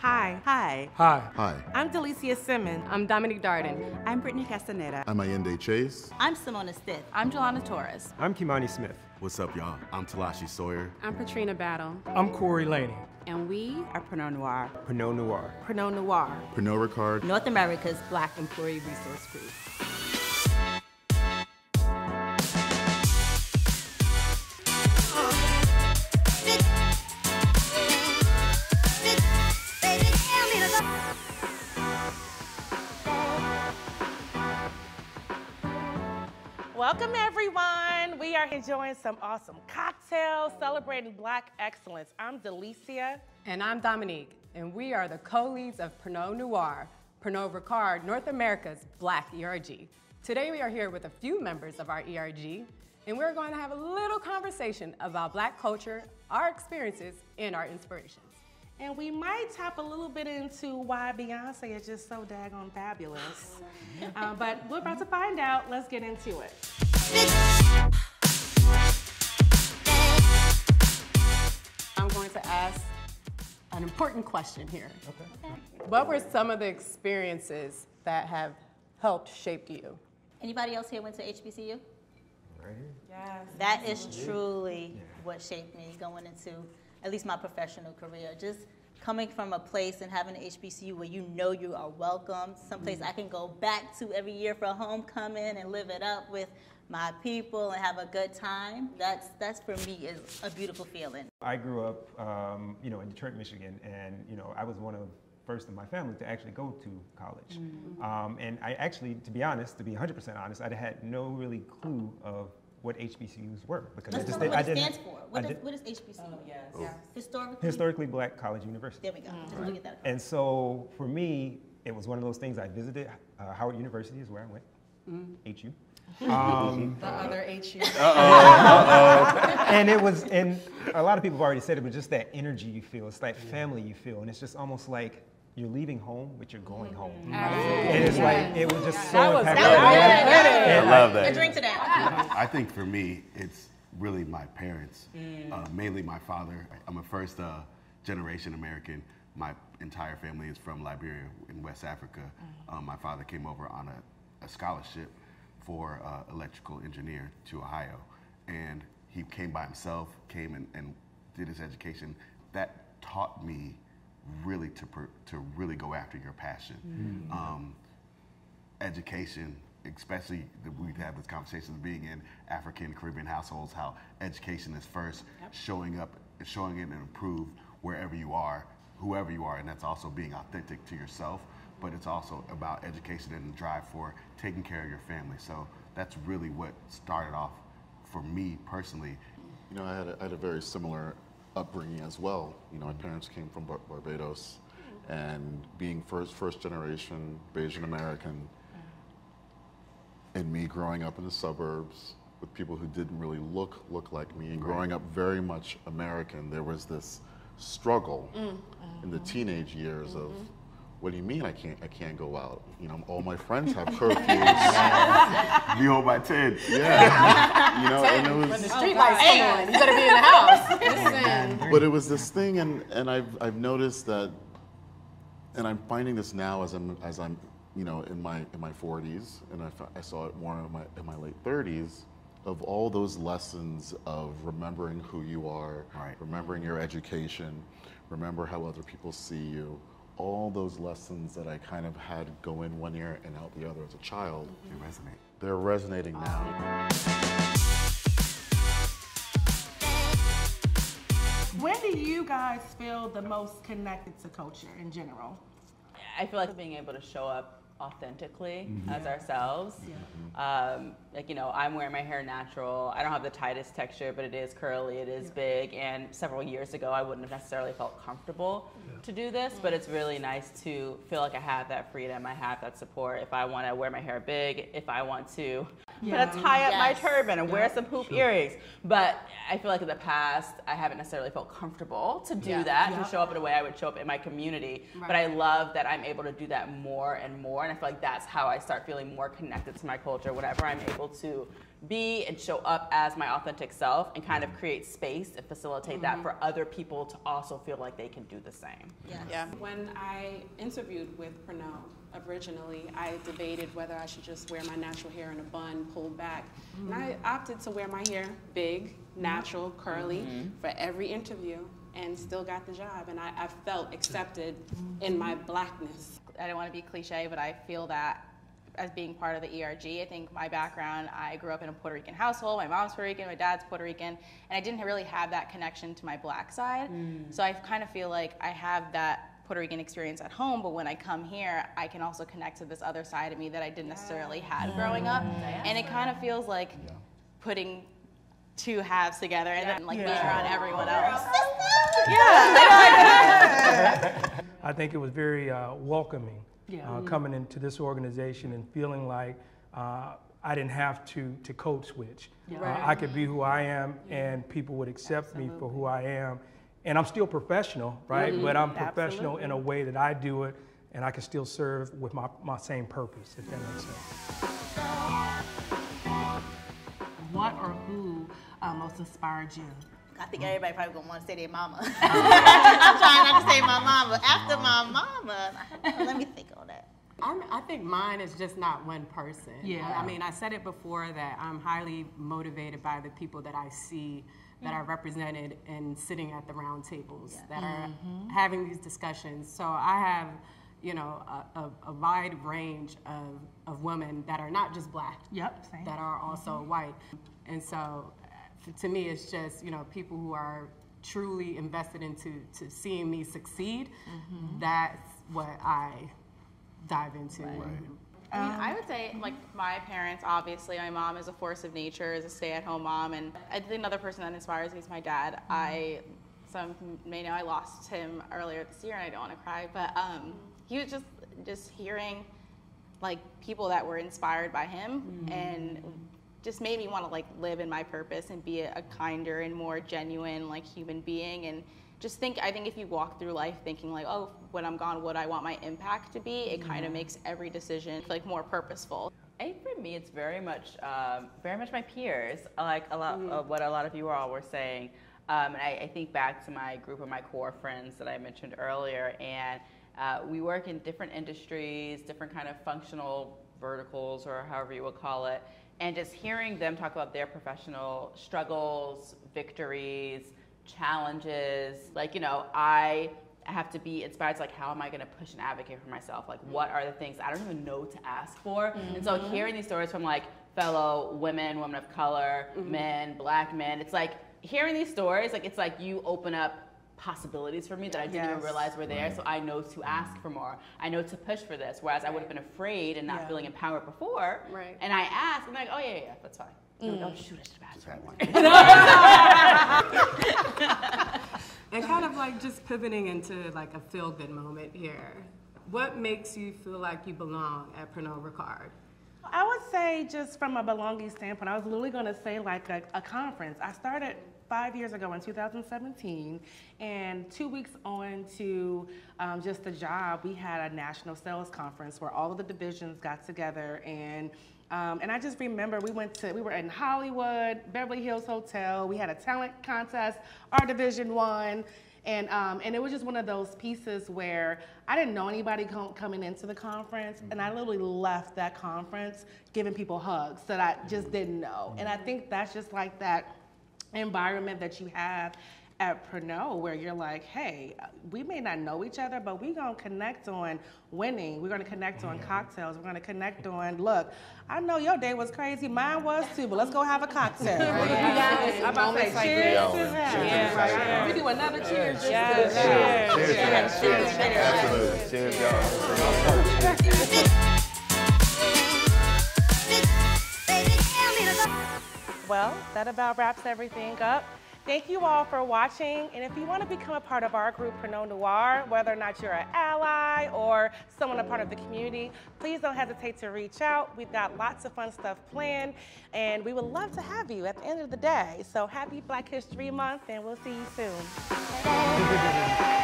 Hi. Hi. Hi. Hi, I'm Delicia Simmons. I'm Dominique Darden. I'm Brittany Castaneda. I'm Allende Chase. I'm Simona Stith. I'm Jelana Torres. I'm Kimani Smith. What's up, y'all? I'm Talashi Sawyer. I'm Katrina Battle. I'm Corey Laney. And we Are Pernod Noir. Pernod Noir. Pernod Noir. Pernod Ricard. North America's Black Employee Resource Group. Welcome, everyone. We are enjoying some awesome cocktails, celebrating Black excellence. I'm Delicia. and I'm Dominique, and we are the co-leads of Pernod Noir, Pernod Ricard, North America's Black ERG. Today we are here with a few members of our ERG, and we're going to have a little conversation about Black culture, our experiences, and our inspirations. And we might tap a little bit into why Beyonce is just so daggone fabulous. Uh, but we're about to find out. Let's get into it. I'm going to ask an important question here. Okay. What were some of the experiences that have helped shape you? Anybody else here went to HBCU? Right here. Yes. That is truly what shaped me going into at least my professional career. Just coming from a place and having an HBCU where you know you are welcome, someplace I can go back to every year for a homecoming and live it up with my people and have a good time. That's that's for me is a beautiful feeling. I grew up, um, you know, in Detroit, Michigan, and you know, I was one of first in my family to actually go to college. Um, and I actually, to be honest, to be 100% honest, I had no really clue of what HBCUs were because Let's I just talk did, about I what it didn't. stands for. I What is, did- what is HBCU? yes. Historically. Historically Black College University. There we go. Just look at that. And so for me, it was one of those things I visited. Uh, Howard University is where I went. HU. Um, The other HU. and it was, and a lot of people have already said it, but just that energy you feel, it's that family you feel, and it's just almost like you're leaving home, but you're going home. And it's like it was just so That was impactful. That I love A that. drink to that. I think for me, it's really my parents, uh, mainly my father. I'm a first uh, generation American. My entire family is from Liberia in West Africa. Um, my father came over on a, a scholarship for uh, electrical engineer to Ohio. And he came by himself, came and, and did his education. That taught me really to, per, to really go after your passion. Um, education, especially that we have this conversation of being in African Caribbean households, how education is first showing up, showing it and improve wherever you are, whoever you are, and that's also being authentic to yourself. But it's also about education and the drive for taking care of your family. So that's really what started off for me personally. You know, I had a, I had a very similar upbringing as well. You know, my parents came from Bar- Barbados, and being first first generation Bajan American, and me growing up in the suburbs with people who didn't really look look like me, and growing up very much American, there was this struggle mm. in the uh-huh. teenage years of. Mm-hmm. What do you mean I can't I can't go out? You know, all my friends have curfews. Be home by 10. yeah. You know, and it was When the street oh, lights come on, you better be in the house. But it was this thing, and, and I've, I've noticed that, and I'm finding this now as I'm, as I'm you know, in my, in my 40s, and I, I saw it more in my, in my late 30s, of all those lessons of remembering who you are, Right. remembering your education, remember how other people see you, all those lessons that I kind of had go in one ear and out the other as a child, They resonate. they're resonating now. Do you guys feel the most connected to culture in general? I feel like being able to show up authentically as ourselves. Um, like, you know, I'm wearing my hair natural. I don't have the tightest texture, but it is curly, it is big. And several years ago, I wouldn't have necessarily felt comfortable to do this, but it's really nice to feel like I have that freedom, I have that support. If I want to wear my hair big, if I want to I'm gonna tie up my turban and wear some hoop earrings. But I feel like in the past, I haven't necessarily felt comfortable to do Yeah. that, Yeah. to show up in a way I would show up in my community. But I love that I'm able to do that more and more. And I feel like that's how I start feeling more connected to my culture whenever I'm able to be and show up as my authentic self and kind of create space and facilitate that mm-hmm. for other people to also feel like they can do the same. Yeah. When I interviewed with Pernod originally, I debated whether I should just wear my natural hair in a bun pulled back. And mm-hmm. I opted to wear my hair big, natural, curly mm-hmm. for every interview and still got the job. And I, I felt accepted in my blackness. I don't want to be cliche, but I feel that as being part of the ERG, I think my background, I grew up in a Puerto Rican household. My mom's Puerto Rican, my dad's Puerto Rican, and I didn't really have that connection to my black side. Mm. So I kind of feel like I have that Puerto Rican experience at home, but when I come here, I can also connect to this other side of me that I didn't necessarily have growing up. And it kind of feels like putting two halves together and then like being around everyone else. yeah. I think it was very uh, welcoming uh, coming into this organization and feeling like uh, I didn't have to, to code switch. Uh, I could be who I am and people would accept me for who I am. And I'm still professional, right? But I'm professional in a way that I do it and I can still serve with my, my same purpose, if that makes sense. What or who uh, most inspired you? I think everybody probably gonna want to say their mama. Oh. I'm trying not to say my mama. After my oh. mama, I don't know, let me think on that. I'm, I think mine is just not one person. Yeah. I mean, I said it before that I'm highly motivated by the people that I see that are mm-hmm. represented and sitting at the round tables that are mm-hmm. having these discussions. So I have, you know, a, a, a wide range of, of women that are not just black, Yep, same. that are also mm-hmm. white. And so to me, it's just, you know, people who are truly invested into to seeing me succeed. Mm-hmm. That's what I dive into. I mean, I um, would say like my parents. Obviously, my mom is a force of nature, is a stay-at-home mom, and I think another person that inspires me is my dad. Mm-hmm. I, some may know, I lost him earlier this year, and I don't want to cry, but um, he was just just hearing like people that were inspired by him mm-hmm. and just made me want to like live in my purpose and be a, a kinder and more genuine like human being and just think i think if you walk through life thinking like oh when i'm gone what i want my impact to be it kind of makes every decision like more purposeful I think for me, it's very much, um, very much my peers. Like a lot of what a lot of you all were saying. Um, and I, I think back to my group of my core friends that I mentioned earlier, and uh, we work in different industries, different kind of functional verticals, or however you would call it. And just hearing them talk about their professional struggles, victories, challenges. Like you know, I have to be inspired to like how am I going to push and advocate for myself? Like what are the things I don't even know to ask for? And so mm-hmm. hearing these stories from like fellow women, women of color, mm-hmm. men, black men, it's like hearing these stories, like it's like you open up possibilities for me that I didn't even realize were there. So I know to ask for more. I know to push for this. Whereas I would have been afraid and not Yeah. feeling empowered before. Right. And I ask, I'm like, oh yeah, yeah, yeah that's fine. Don't oh, shoot us to bad And kind of like just pivoting into like a feel good moment here. What makes you feel like you belong at Pernod Ricard? I would say, just from a belonging standpoint, I was literally going to say like a, a conference. I started five years ago in 2017, and two weeks on to um, just the job, we had a national sales conference where all of the divisions got together and. Um, and I just remember we went to, we were in Hollywood, Beverly Hills Hotel. We had a talent contest. Our division won. And, um, and it was just one of those pieces where I didn't know anybody com- coming into the conference, and I literally left that conference giving people hugs that I just didn't know. And I think that's just like that environment that you have at Pernod where you're like, hey, we may not know each other, but we're gonna connect on winning. We're gonna connect on cocktails. We're gonna connect on, look, I know your day was crazy, mine was too, but let's go have a cocktail. yes. I'm about to say cheers to that. Cheers. Yeah, We do another cheers. just Cheers. to- Cheers. Cheers. Cheers. Absolutely. Cheers, y'all. Well, that about wraps everything up. Thank you all for watching. And if you want to become a part of our group, Pernod Noir, whether or not you're an ally or someone a part of the community, please don't hesitate to reach out. We've got lots of fun stuff planned, and we would love to have you at the end of the day. So happy Black History Month, and we'll see you soon.